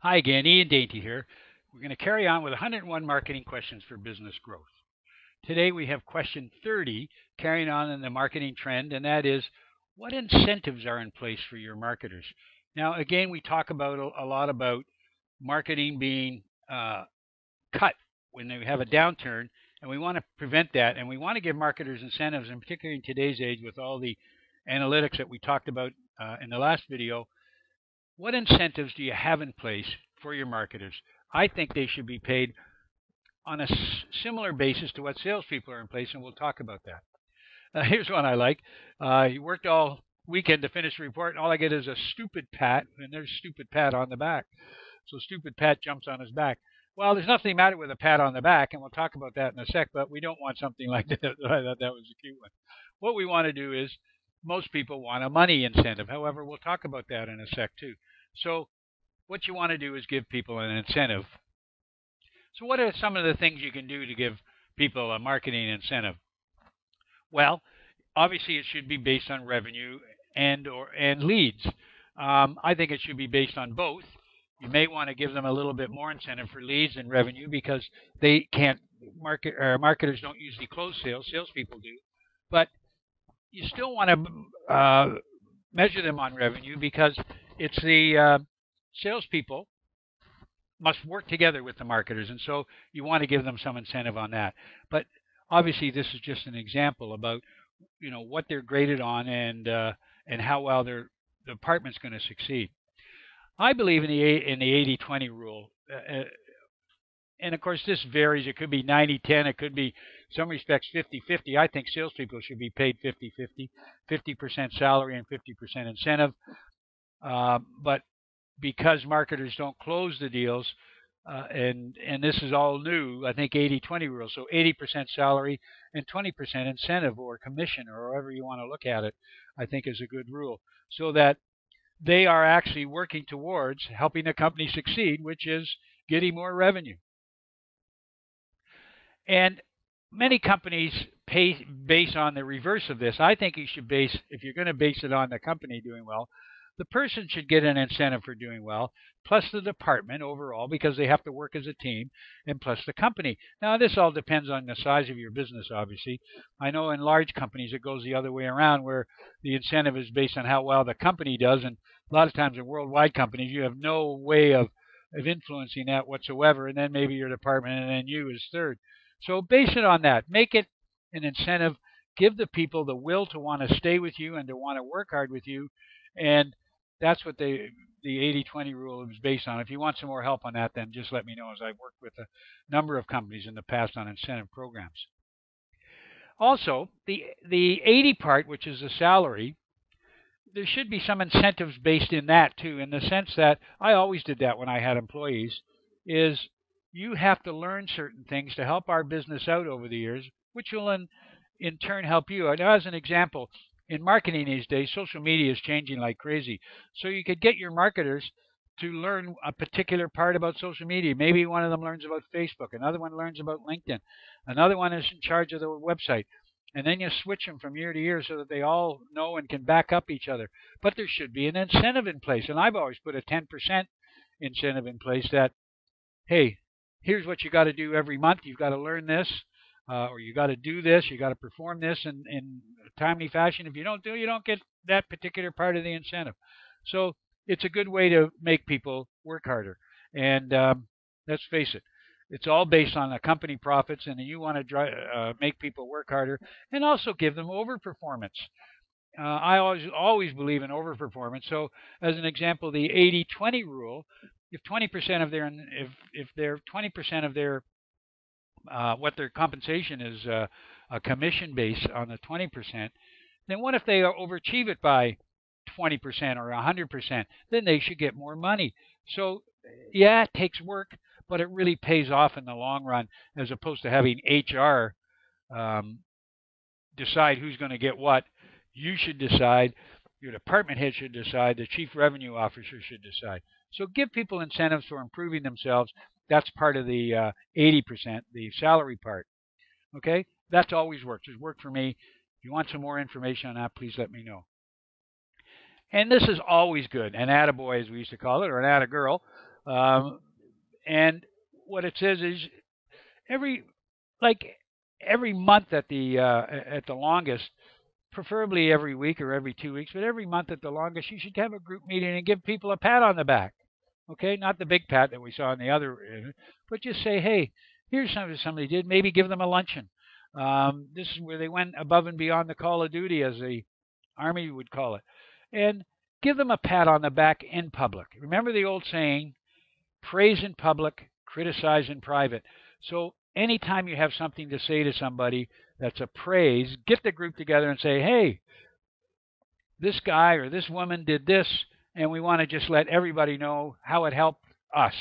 Hi again, Ian Dainty here. We're going to carry on with 101 marketing questions for business growth. Today we have question 30, carrying on in the marketing trend, and that is what incentives are in place for your marketers? Now, again, we talk about a, lot about marketing being uh, cut when they have a downturn, and we want to prevent that, and we want to give marketers incentives, and particularly in today's age with all the analytics that we talked about uh, in the last video, what incentives do you have in place for your marketers? I think they should be paid on a similar basis to what salespeople are in place, and we'll talk about that. Uh, here's one I like. Uh, he worked all weekend to finish the report, and all I get is a stupid pat, and there's stupid pat on the back. So stupid pat jumps on his back. Well, there's nothing matter with a pat on the back, and we'll talk about that in a sec, but we don't want something like that. I thought that was a cute one. What we want to do is most people want a money incentive. However, we'll talk about that in a sec too. So what you want to do is give people an incentive. So what are some of the things you can do to give people a marketing incentive? Well, obviously it should be based on revenue and or and leads. Um, I think it should be based on both. You may want to give them a little bit more incentive for leads and revenue because they can't market or marketers don't usually close sales. Salespeople do, but you still want to uh, measure them on revenue because it's the uh, salespeople must work together with the marketers, and so you want to give them some incentive on that. But obviously, this is just an example about you know what they're graded on and uh, and how well their department's going to succeed. I believe in the in the 80-20 rule. Uh, uh, and of course, this varies. It could be 90 10, it could be some respects 50 50. I think salespeople should be paid 50 50, 50% salary and 50% incentive. Uh, but because marketers don't close the deals, uh, and and this is all new, I think 80-20 rule. So 80% salary and 20% incentive or commission or however you want to look at it, I think is a good rule. So that they are actually working towards helping the company succeed, which is getting more revenue. And many companies pay base on the reverse of this. I think you should base, if you're going to base it on the company doing well, the person should get an incentive for doing well, plus the department overall, because they have to work as a team, and plus the company. Now, this all depends on the size of your business, obviously. I know in large companies it goes the other way around, where the incentive is based on how well the company does, and a lot of times in worldwide companies, you have no way of, of influencing that whatsoever, and then maybe your department, and then you is third. So base it on that. Make it an incentive. Give the people the will to want to stay with you and to want to work hard with you, and that's what they the 80-20 rule is based on. If you want some more help on that, then just let me know as I've worked with a number of companies in the past on incentive programs. Also, the the 80 part, which is the salary, there should be some incentives based in that too, in the sense that I always did that when I had employees, is you have to learn certain things to help our business out over the years, which will in, in turn help you. Now, as an example, in marketing these days, social media is changing like crazy. So you could get your marketers to learn a particular part about social media. Maybe one of them learns about Facebook, another one learns about LinkedIn, another one is in charge of the website. And then you switch them from year to year so that they all know and can back up each other. But there should be an incentive in place. And I've always put a 10% incentive in place that, hey, here's what you got to do every month. You've got to learn this uh, or you got to do this, you got to perform this in, in a timely fashion. If you don't do, you don't get that particular part of the incentive. So it's a good way to make people work harder. And um, let's face it, it's all based on the company profits, and you want to drive, uh, make people work harder and also give them overperformance. Uh, I always always believe in overperformance. So, as an example, the 80-20 rule: if 20% of their if if they're 20% of their uh, what their compensation is uh, a commission base on the 20%, then what if they overachieve it by 20% or 100%? Then they should get more money. So, yeah, it takes work, but it really pays off in the long run as opposed to having HR um, decide who's going to get what. You should decide. Your department head should decide. The chief revenue officer should decide. So give people incentives for improving themselves that's part of the uh, 80%, the salary part. Okay, that's always worked. It's worked for me. If you want some more information on that, please let me know. And this is always good. An attaboy, as we used to call it, or an attagirl. Um, and what it says is every like every month at the uh, at the longest, preferably every week or every two weeks, but every month at the longest, you should have a group meeting and give people a pat on the back. Okay, not the big pat that we saw in the other, but just say, hey, here's something somebody did. Maybe give them a luncheon. Um, this is where they went above and beyond the call of duty, as the army would call it, and give them a pat on the back in public. Remember the old saying, praise in public, criticize in private. So anytime you have something to say to somebody that's a praise, get the group together and say, hey, this guy or this woman did this, and we want to just let everybody know how it helped us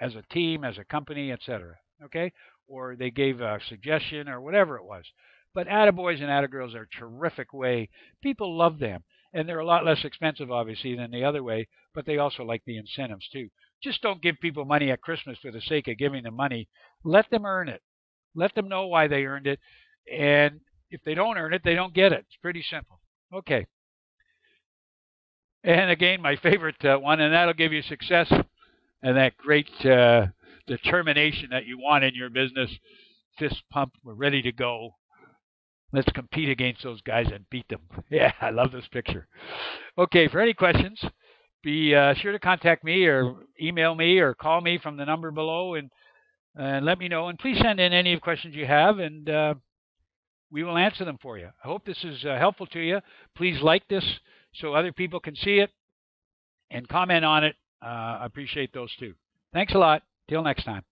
as a team, as a company, etc. Okay? Or they gave a suggestion or whatever it was. But attaboys and attagirls are a terrific way. People love them. And they're a lot less expensive, obviously, than the other way, but they also like the incentives, too. Just don't give people money at Christmas for the sake of giving them money. Let them earn it. Let them know why they earned it. And if they don't earn it, they don't get it. It's pretty simple. Okay. And again, my favorite uh, one, and that'll give you success and that great uh, determination that you want in your business. Fist pump, we're ready to go. Let's compete against those guys and beat them. Yeah, I love this picture. Okay, for any questions, be uh, sure to contact me or email me or call me from the number below and uh, let me know. And please send in any questions you have, and uh, we will answer them for you. I hope this is uh, helpful to you. Please like this so other people can see it and comment on it. Uh, I appreciate those too. Thanks a lot. Till next time.